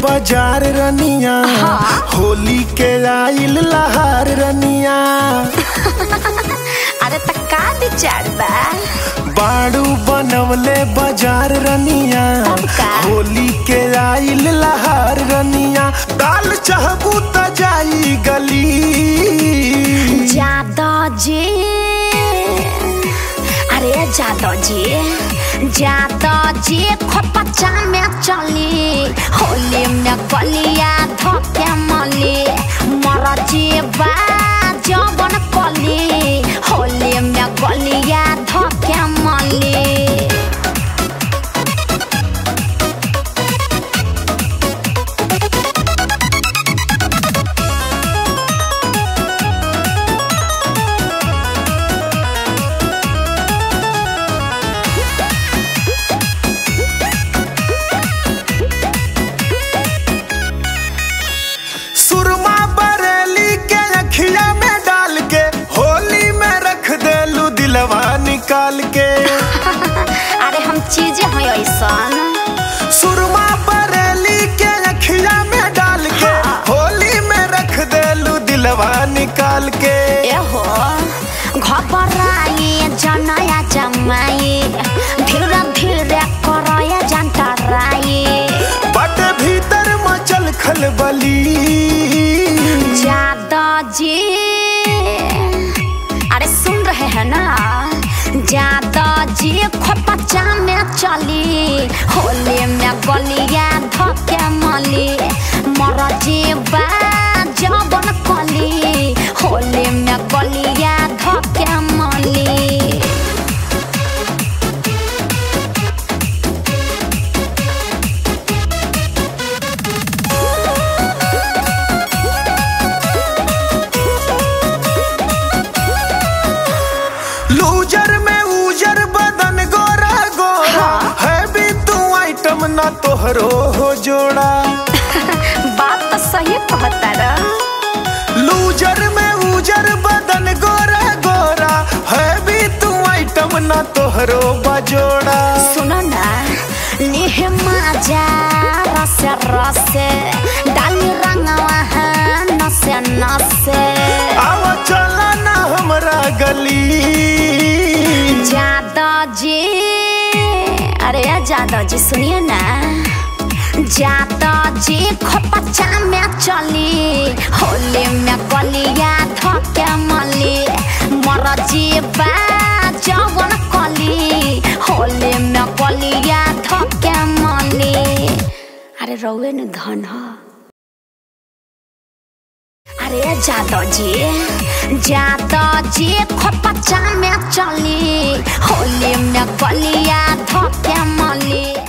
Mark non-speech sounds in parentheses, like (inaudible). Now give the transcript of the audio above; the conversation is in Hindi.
बाज़ार रनिया। हाँ। होली के आइल लहार रनिया। (laughs) अरे त का विचार बा। बाड़ू बनवले बाज़ार रनिया। होली के आइल जादो जी जादो जी खोपचा में चली। होली में कलिया धोके मली। मर बा जो कली दिलवा निकाल के। एहो जनया धीरे धीरे करया जनता राई बट भीतर मचल खलबली जादा जी। अरे सुन रहे हैं ना जादा जी खोपचा में चली। होली में गलिया ना तोहरो हो जोड़ा। (laughs) बात तो सही कहता रा लूजर में उजर बदन गोरा गोरा है भी तू आइटम ना तोहरो बजोड़ा सुनो ना लेह मज़ा रस रस डाली रंगवा है नसे नसे। आवा चला ना हमरा गली। जादो जी अरे जादो जी सुनिए ना। जादो जी खोपचा में चली, होली में कलिया धके मली, मर जीवा जवन कली, होली में कलिया धके मली। अरे रौए न धन ह। अरे जादो जी जादो जी खोपचा में चली होली में गलिया धोके मली।